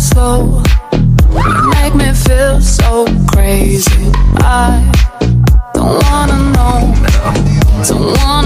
slow. Make me feel so crazy. I don't wanna know. Don't wanna